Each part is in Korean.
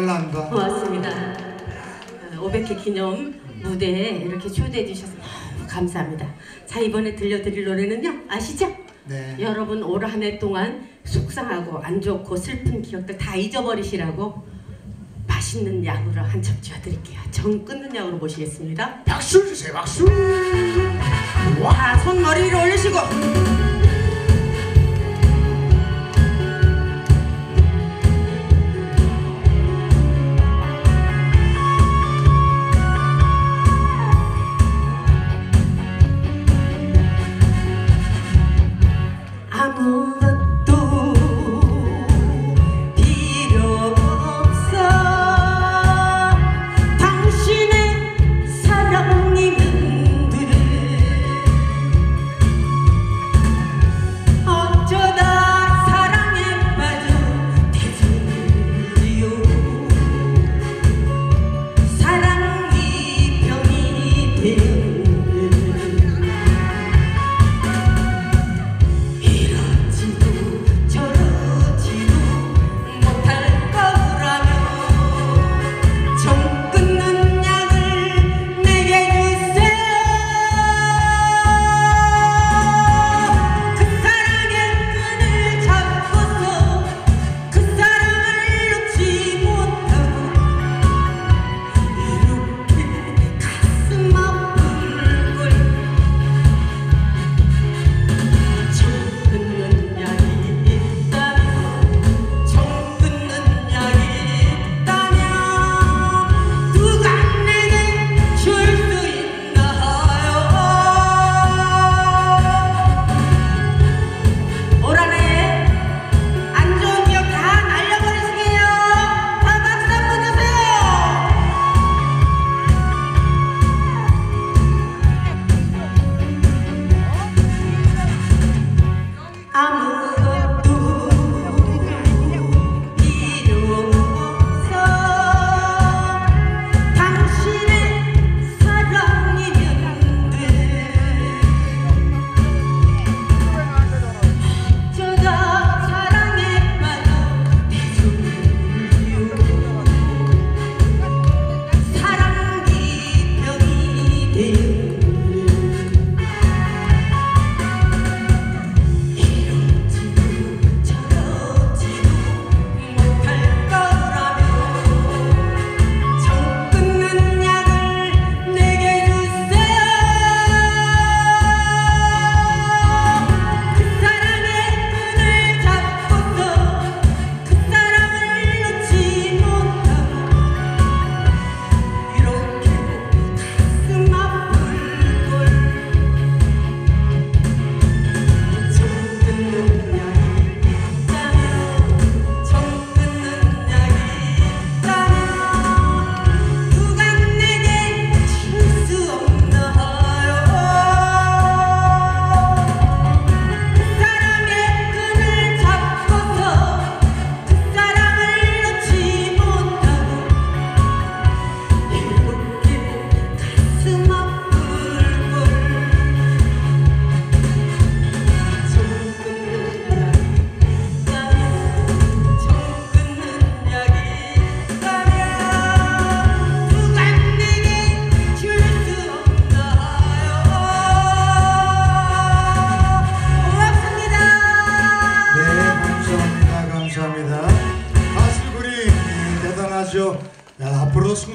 갈란다. 고맙습니다. 아, 500회 기념 무대에 이렇게 초대해 주셔서 너무 감사합니다. 자 이번에 들려드릴 노래는요 아시죠? 네. 여러분 올 한 해 동안 속상하고 안 좋고 슬픈 기억들 다 잊어버리시라고 맛있는 약으로 한 첩 지어드릴게요. 정 끊는 약으로 모시겠습니다. 박수 주세요 박수. 와 손 머리 위로 올리시고.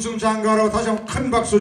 김승장가로 다시 한번 큰 박수